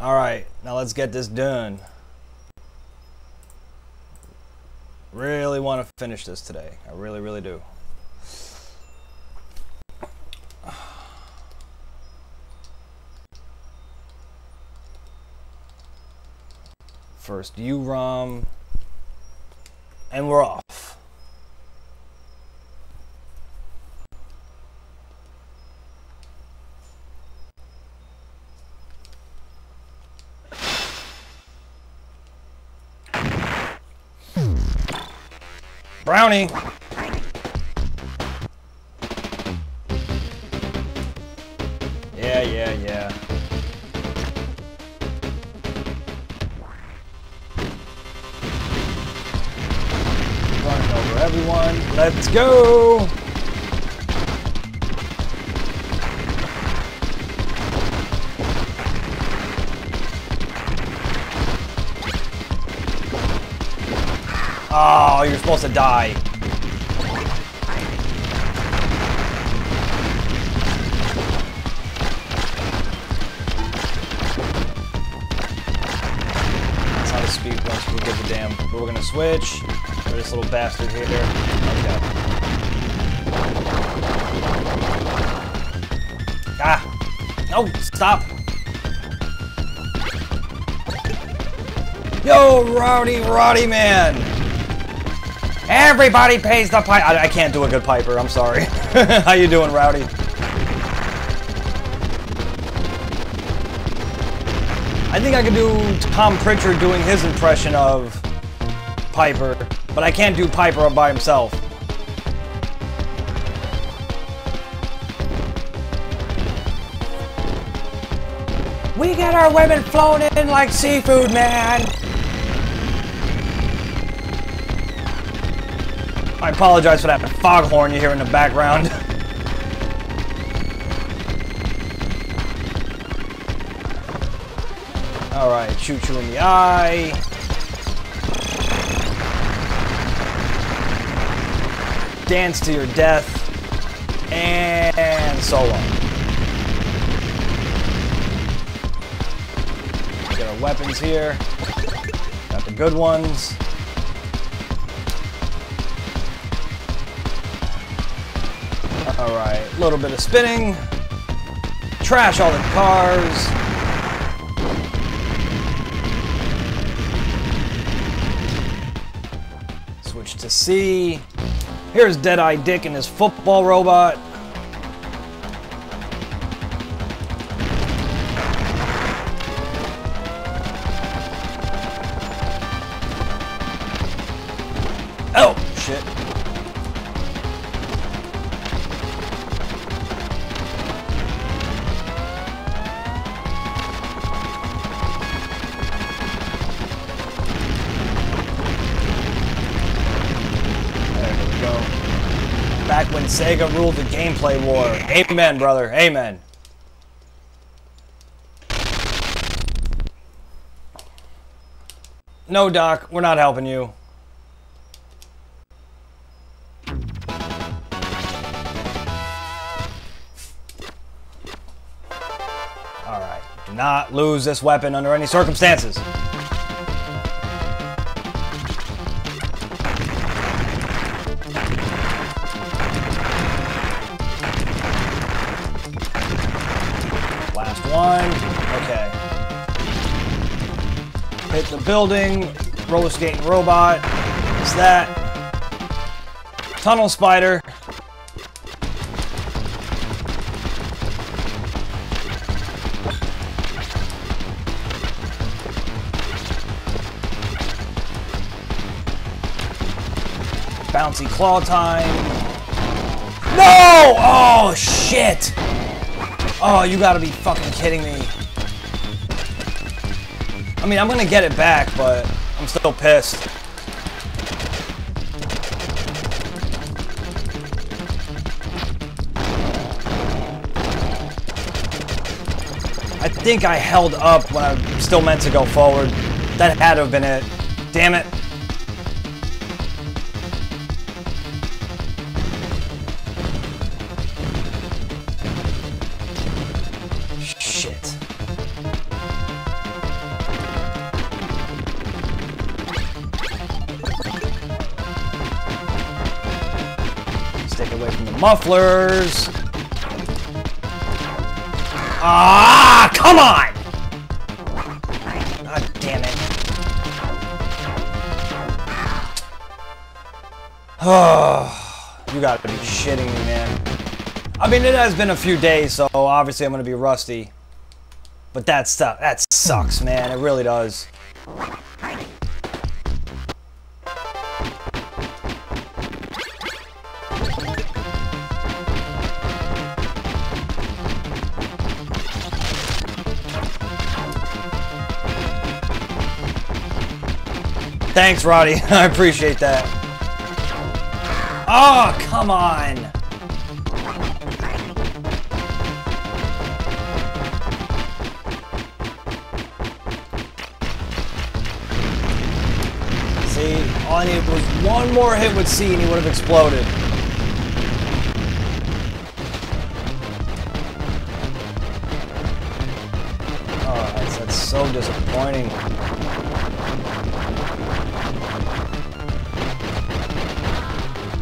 Alright, now let's get this done. Really want to finish this today. I really, really do. First UROM. And we're off. Browny! Yeah, yeah, yeah. Running over everyone. Let's go! Oh, you're supposed to die. We're gonna switch for this little bastard here. Okay. Ah! No! Stop! Yo, Rowdy Roddy Man! Everybody pays the pipe. I, I can't do a good piper. I'm sorry. How you doing, Rowdy? I think I could do Tom Prichard doing his impression of Piper, but I can't do Piper by himself. We get our women flown in like seafood, man! I apologize for that foghorn you hear in the background. Alright, shoot you in the eye. Dance to your death. And so on. Get our weapons here. Got the good ones. Alright, a little bit of spinning. Trash all the cars. Switch to C. Here's Deadeye Dick and his football robot. Sega ruled the gameplay war. Amen, brother. Amen. No, Doc. We're not helping you. Alright. Do not lose this weapon under any circumstances. Building. Roller skating robot. Is that? Tunnel spider. Bouncy claw time. No! Oh, shit! Oh, you gotta be fucking kidding me. I mean, I'm gonna get it back, but I'm still pissed. I think I held up when I am still meant to go forward. That had to have been it. Damn it. Mufflers. Ah, come on! God damn it. Oh, you gotta be shitting me, man. I mean, it has been a few days, so obviously I'm gonna be rusty. But that stuff, that sucks, man. It really does. Thanks, Roddy. I appreciate that. Oh, come on. See, all I needed was one more hit with C and he would have exploded. Oh, that's, that's so disappointing.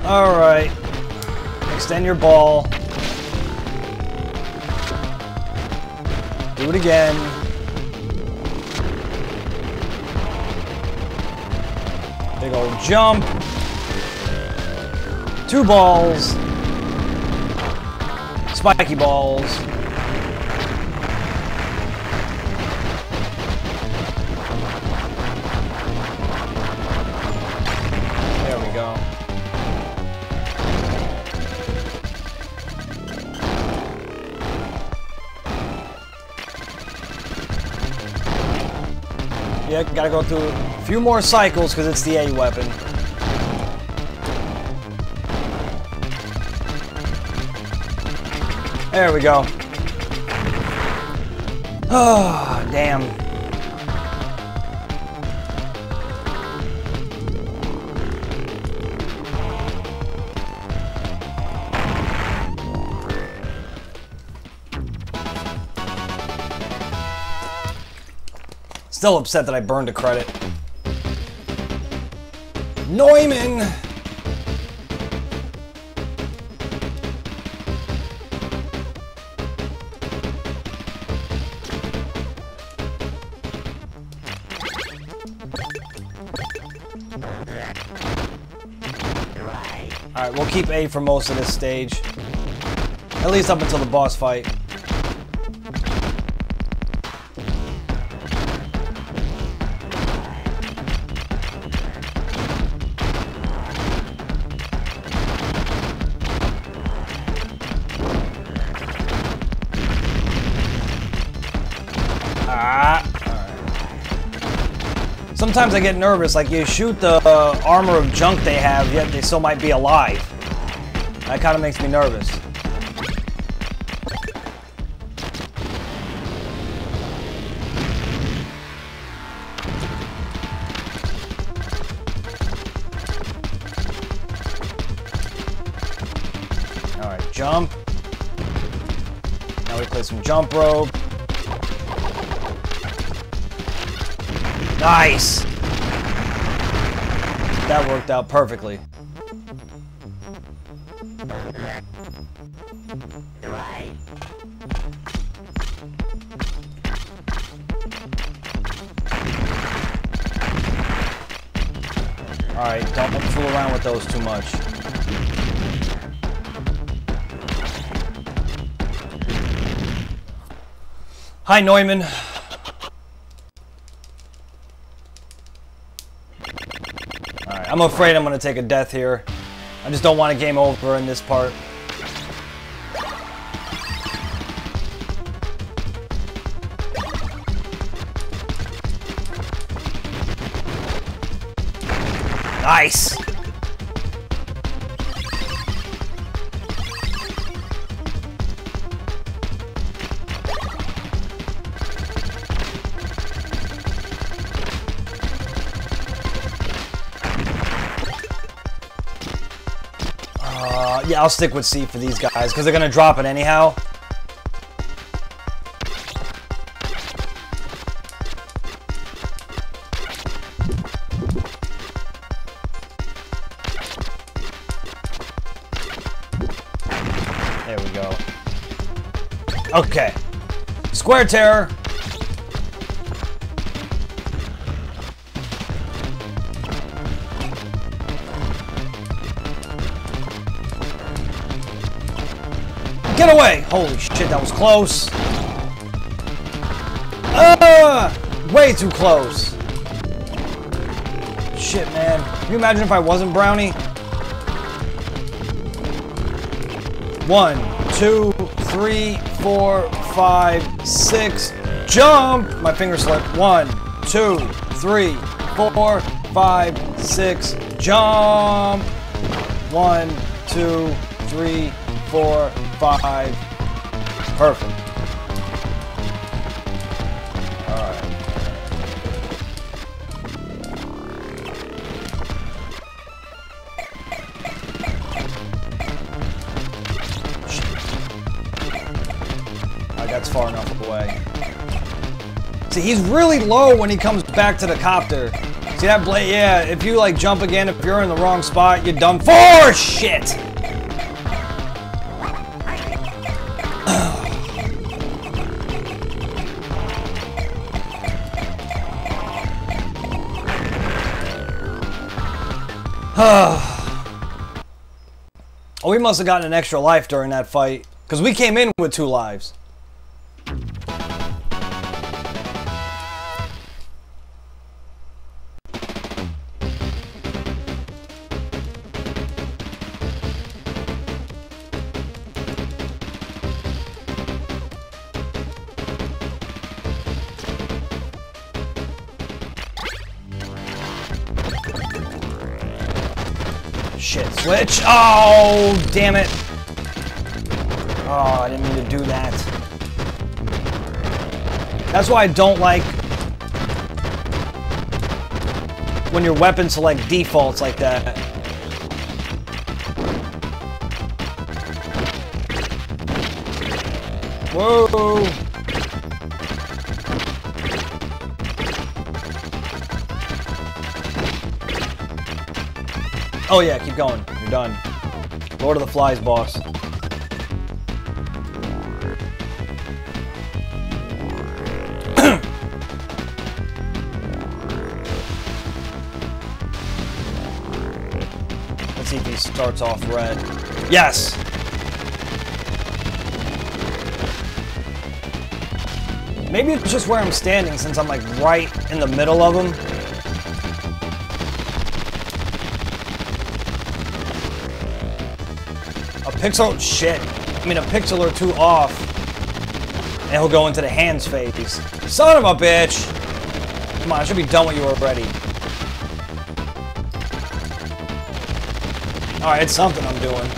All right. Extend your ball. Do it again. Big old jump. Two balls. Spiky balls. Gotta go through a few more cycles because it's the A weapon. There we go. Oh, damn. Still upset that I burned a credit. Noiman! Alright, we'll keep A for most of this stage. At least up until the boss fight. Sometimes I get nervous, like you shoot the uh, armor of junk they have, yet they still might be alive. That kind of makes me nervous. Alright, jump. Now we play some jump rope. Nice! That worked out perfectly. Alright, don't fool around with those too much. Hi, Noiman. I'm afraid I'm gonna take a death here. I just don't want a game over in this part. Nice! Yeah, I'll stick with C for these guys, because they're going to drop it anyhow. There we go. Okay. Square Terror, Get away! Holy shit, that was close. Ah! Way too close. Shit, man. Can you imagine if I wasn't Browny? One, two, three, four, five, six. Jump! My finger slipped. One, two, three, four, five, six. Jump! One, two, three, four, five. Perfect. Alright. That's far enough away. See, he's really low when he comes back to the copter. See that blade? Yeah, if you like jump again, if you're in the wrong spot, you're done for! Shit! We must have gotten an extra life during that fight. Because we came in with two lives. Oh, damn it. Oh, I didn't mean to do that. That's why I don't like when your weapon select defaults like that. Whoa! Oh yeah, keep going. You're done. Lord of the Flies boss. Let's see if he starts off red. Yes! Maybe it's just where I'm standing since I'm like right in the middle of them. Pixel, shit. I mean, a pixel or two off, and he'll go into the hands phase. Son of a bitch! Come on, I should be done with you already. Alright, it's something I'm doing.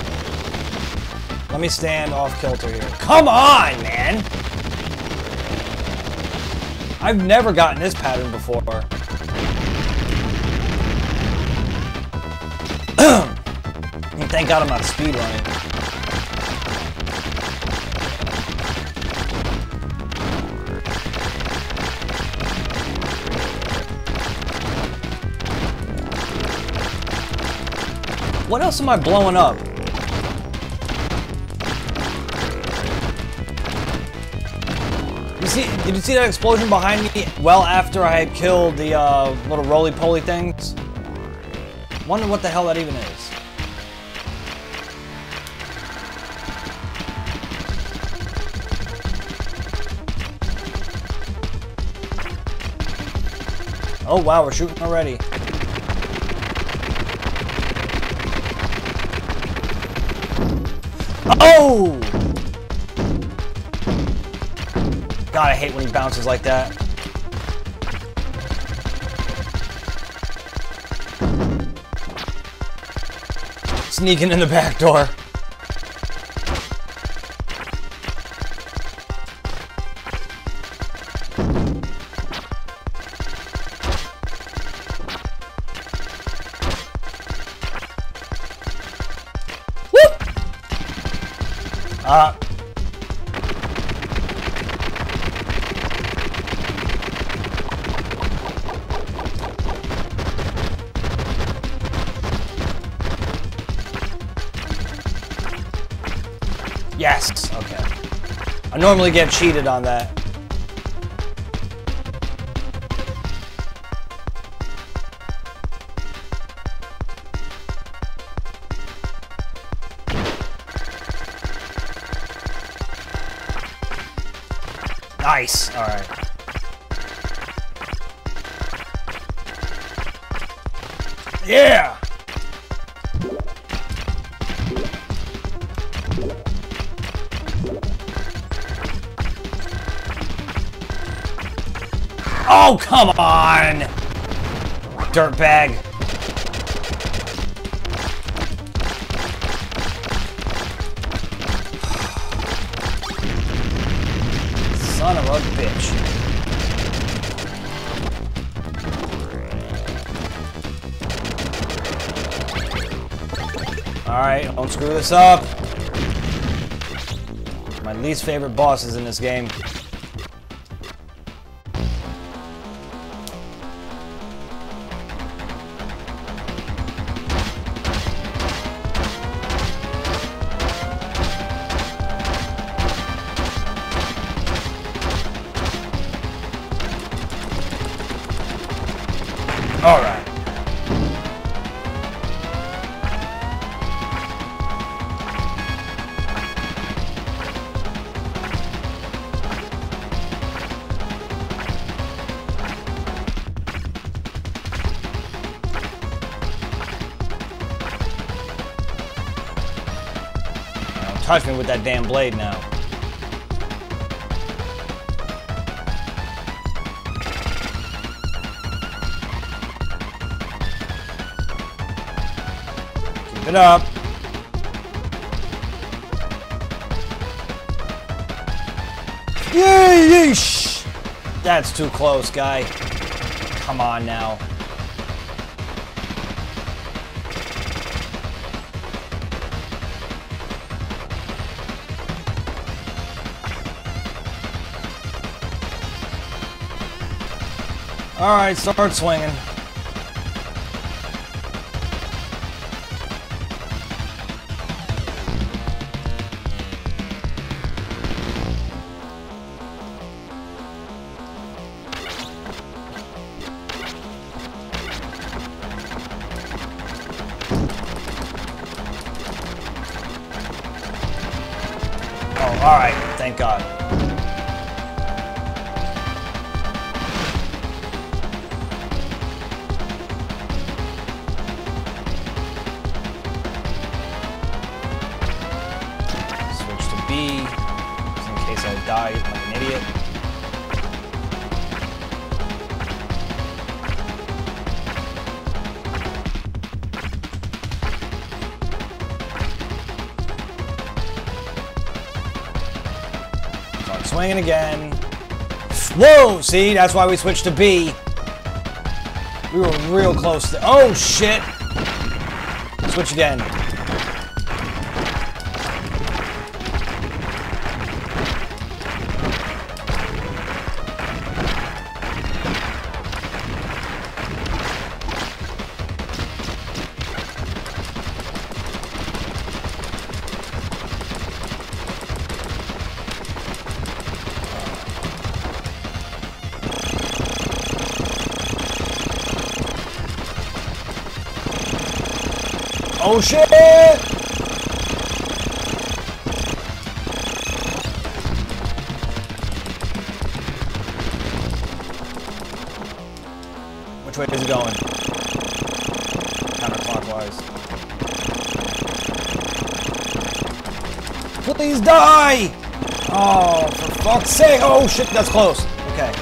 Let me stand off kilter here. Come on, man! I've never gotten this pattern before. Thank God I'm not speedrunning. What else am I blowing up? You see, did you see that explosion behind me well after I had killed the uh, little roly-poly things? Wonder what the hell that even is. Oh wow, we're shooting already. Oh! God, I hate when he bounces like that. Sneaking in the back door. Normally get cheated on that. Dirtbag. Son of a bitch. Alright, don't screw this up. My least favorite bosses in this game. Me with that damn blade now. Keep it up. Yeesh! That's too close, guy. Come on now. All right, start swinging. Swinging again. Whoa! See, that's why we switched to B. We were real close to. Oh shit! Switch again. For fuck's sake! Oh shit, that's close. Okay.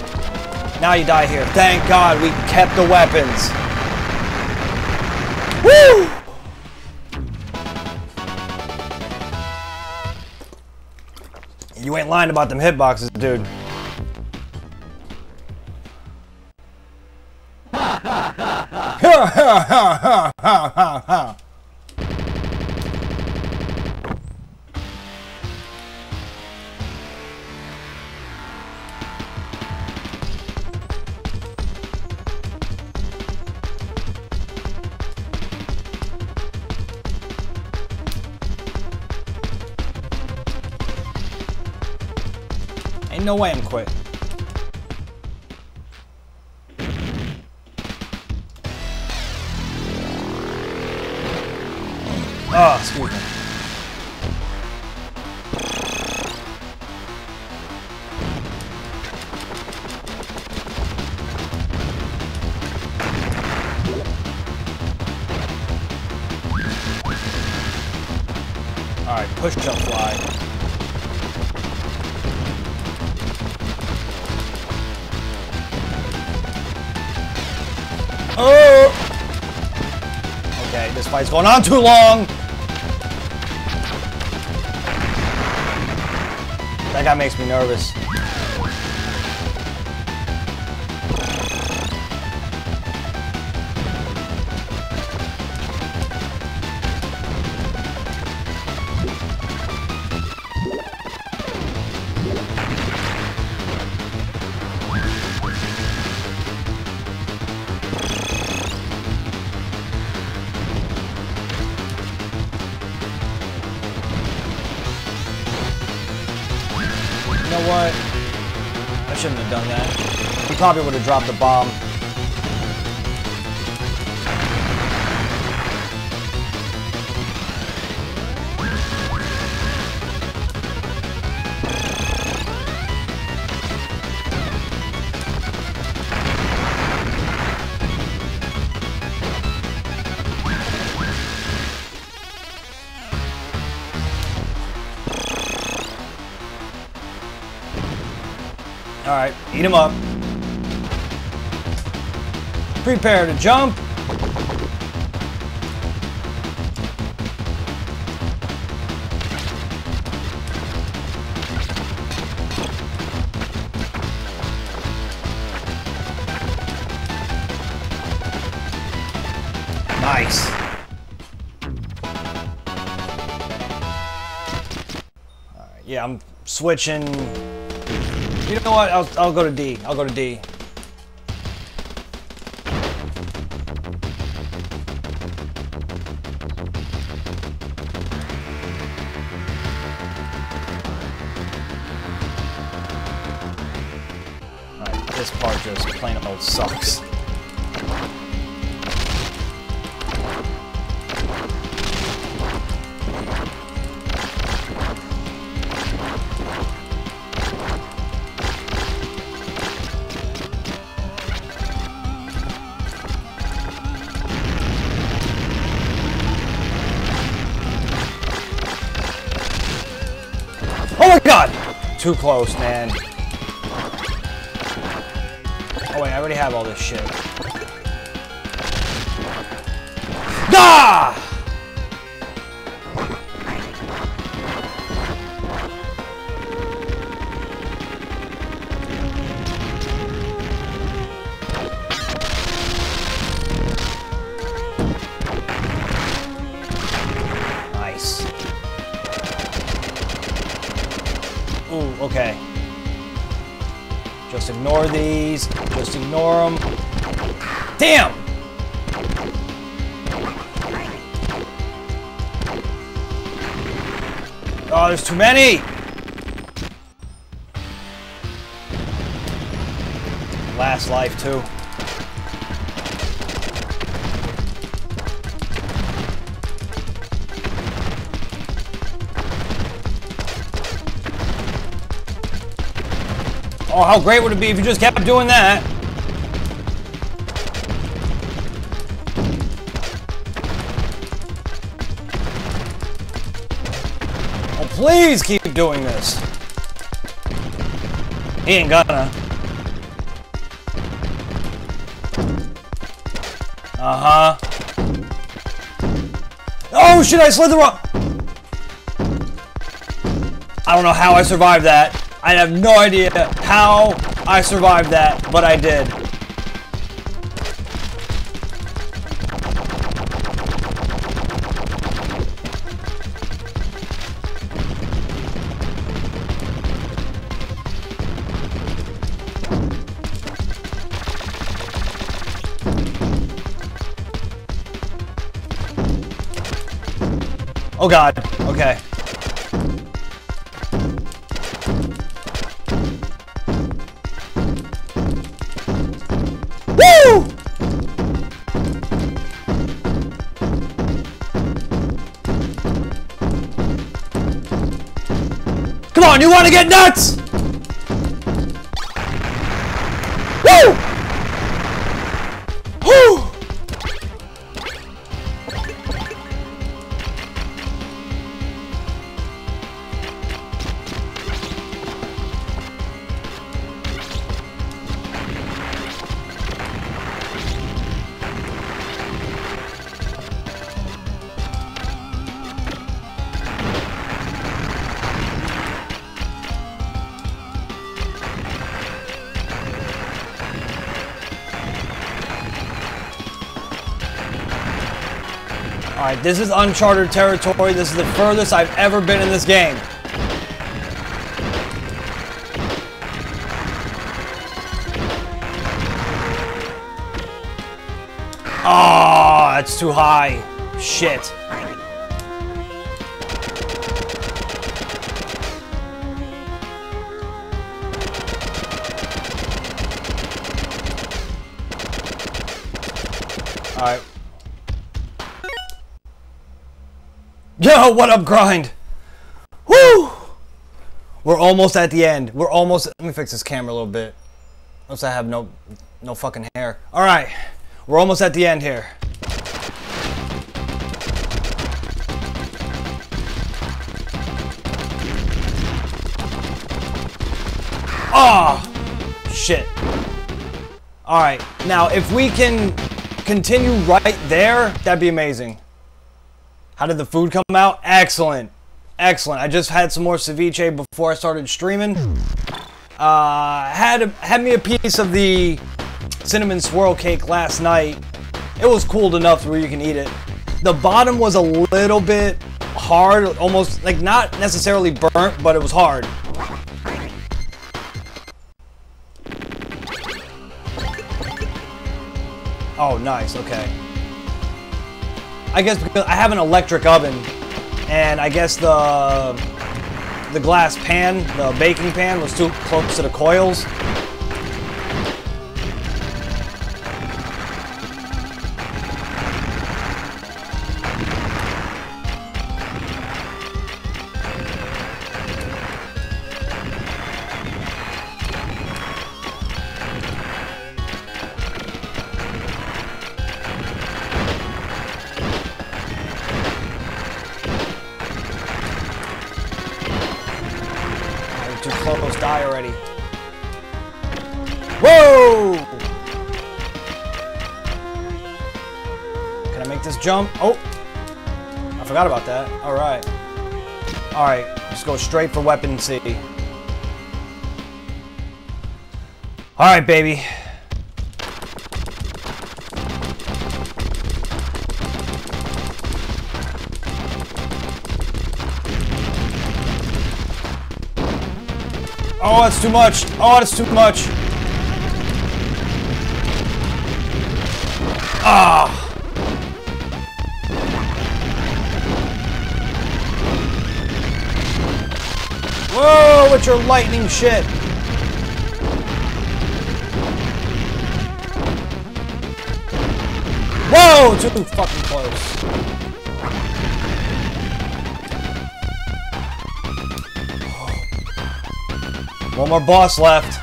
Now you die here. Thank God we kept the weapons. Woo! You ain't lying about them hitboxes, dude. no way I'm quit. Oh, excuse me. Alright, push jump fly. Oh! Okay, this fight's going on too long! That guy makes me nervous. Probably would have dropped the bomb. Alright, eat him up. Prepare to jump. Nice. Yeah, I'm switching you know what? I'll, I'll go to D. I'll go to D. Too close, man. Oh wait, I already have all this shit. Ah! Many! Last life, too. Oh, how great would it be if you just kept doing that? Please keep doing this. He ain't gonna. Uh-huh. Oh, shit, I slid the wrong... I don't know how I survived that. I have no idea how I survived that, but I did. Oh god. Okay. Woo! Come on, you want to get nuts? Alright, this is uncharted territory. This is the furthest I've ever been in this game. Oh, that's too high. Shit. Yo, what up, grind? Woo! We're almost at the end. We're almost. Let me fix this camera a little bit. Unless I have no, no fucking hair. All right, we're almost at the end here. Oh, shit. All right, now if we can continue right there, that'd be amazing. How did the food come out? Excellent. Excellent. I just had some more ceviche before I started streaming. Uh, had, a, had me a piece of the cinnamon swirl cake last night. It was cooled enough where you can eat it. The bottom was a little bit hard, almost like not necessarily burnt, but it was hard. Oh, nice. Okay. I guess because I have an electric oven, and I guess the the glass pan, the baking pan, was too close to the coils. Die already. Whoa! Can I make this jump? Oh! I forgot about that. Alright. Alright, just go straight for weapon C. Alright, baby. Oh, that's too much. Oh, that's too much. Ah. Whoa, with your lightning shit. Whoa, too fucking close. One more boss left.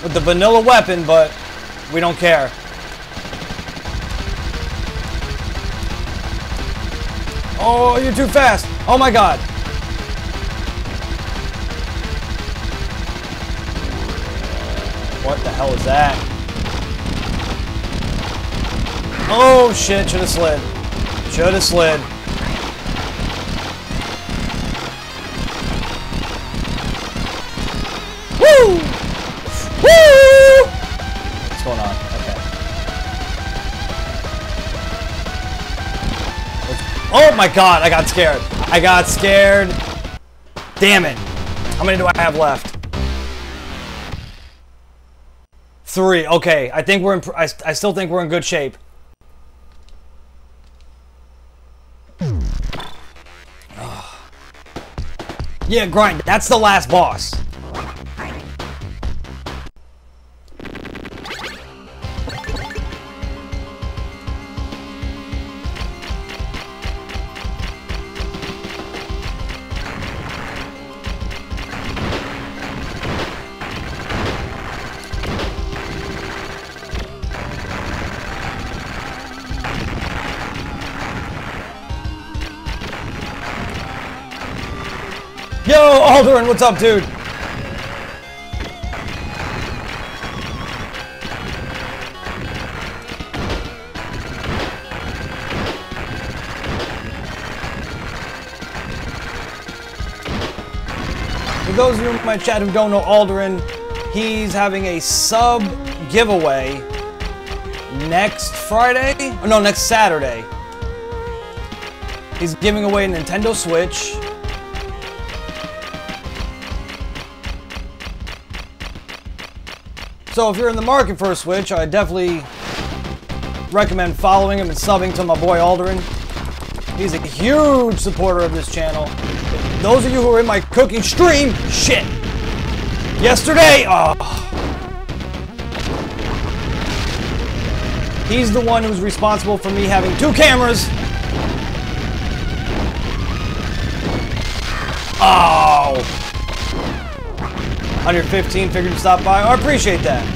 With the vanilla weapon, but we don't care. Oh, you're too fast. Oh my god. What the hell is that? Oh shit, should have slid. Should have slid. Oh my god, I got scared. I got scared. Damn it. How many do I have left? Three. Okay, I think we're in. I, I still think we're in good shape. Yeah, grind. That's the last boss. Alderin, what's up, dude? For those of you in my chat who don't know Alderin, he's having a sub giveaway next Friday? No, next Saturday. He's giving away a Nintendo Switch. So if you're in the market for a Switch, I definitely recommend following him and subbing to my boy Alderin. He's a huge supporter of this channel. Those of you who are in my cooking stream, shit. Yesterday, oh. He's the one who's responsible for me having two cameras. Oh. 115 figured to stop by. Oh, I appreciate that.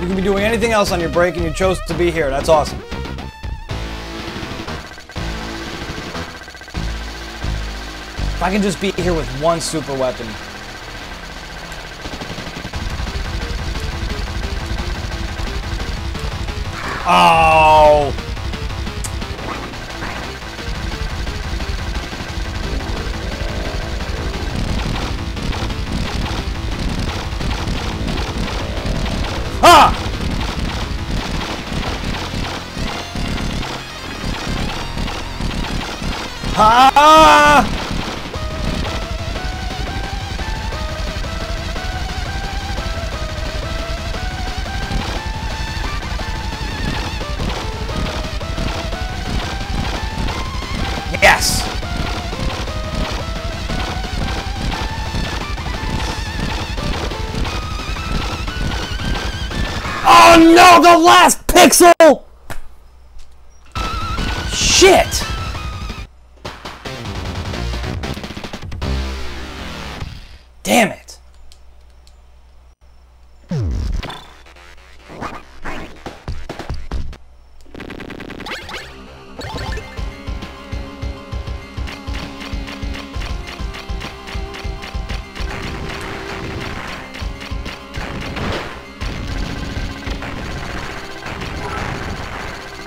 You can be doing anything else on your break and you chose to be here. That's awesome. If I can just be here with one super weapon. Oh! Ah! Yes! Oh no, the last pixel! Shit! Damn it.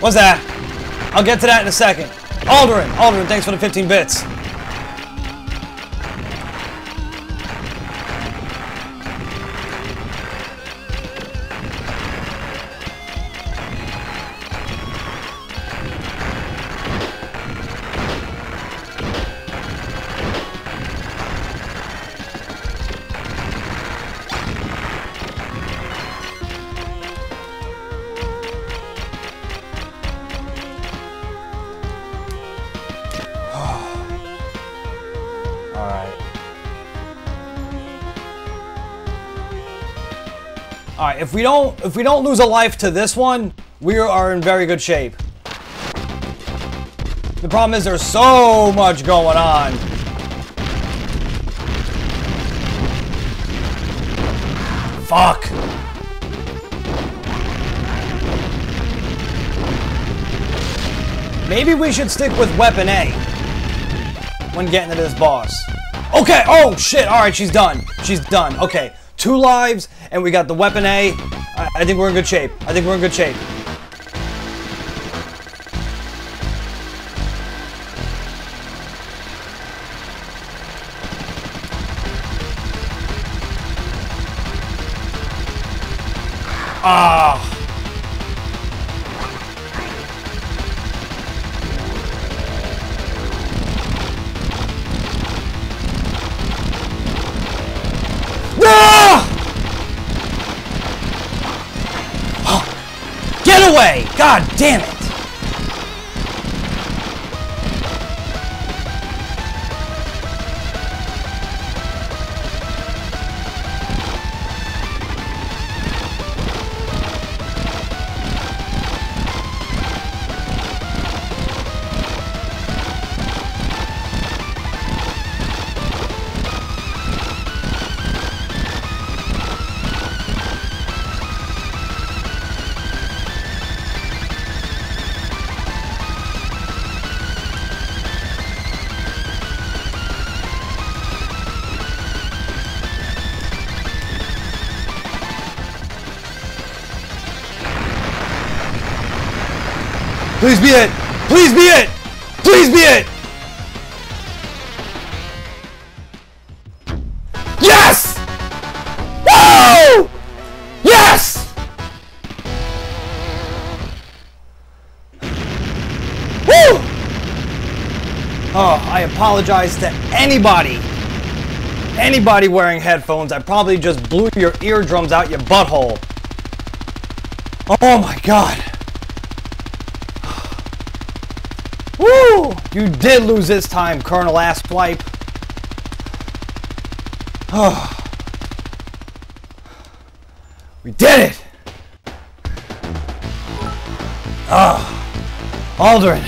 What's that? I'll get to that in a second. Alderin, Alderin, thanks for the 15 bits. Alright, if we don't if we don't lose a life to this one, we are in very good shape. The problem is there's so much going on. Fuck. Maybe we should stick with weapon A when getting to this boss. Okay, oh shit, alright, she's done. She's done. Okay, two lives, and we got the weapon A. I, I think we're in good shape. I think we're in good shape. Please be it. Please be it. Please be it. Yes! Woo! Yes! Woo! Oh, I apologize to anybody. Anybody wearing headphones. I probably just blew your eardrums out your butthole. Oh my god. Woo! You did lose this time, Colonel Asswipe. Oh. We did it! Ah. Alderin,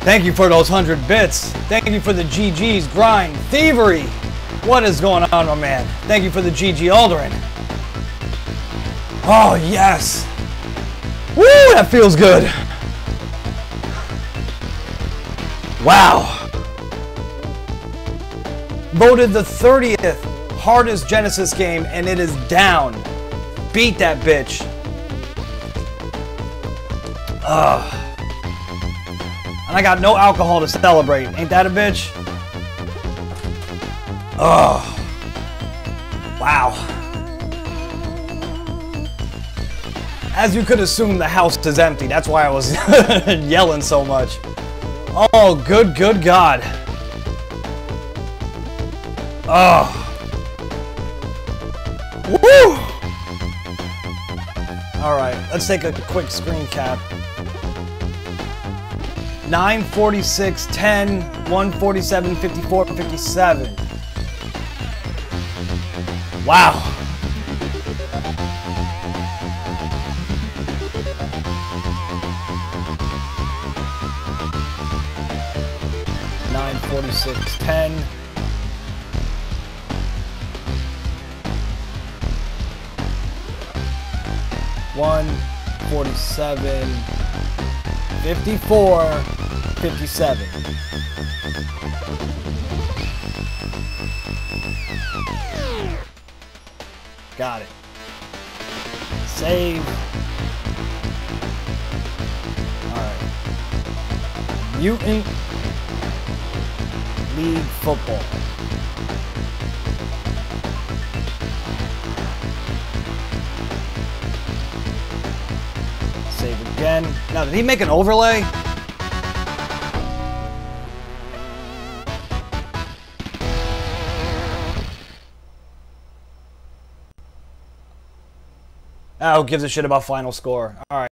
thank you for those hundred bits. Thank you for the GG's grind, thievery. What is going on, my man? Thank you for the GG Alderin. Oh, yes. Woo, that feels good. Wow. Voted the 30th hardest Genesis game, and it is down. Beat that bitch. Ugh. And I got no alcohol to celebrate. Ain't that a bitch? Ugh. Wow. As you could assume, the house is empty. That's why I was yelling so much. Oh, good, good God. Oh. Woo! Alright, let's take a quick screen cap. 946, 10, 147, 54, 57. Wow. Nine forty six ten. One forty seven fifty four fifty seven. Got it. Save. Alright. Mutant League Football. Save again. Now, did he make an overlay? Oh, who gives a shit about final score? All right.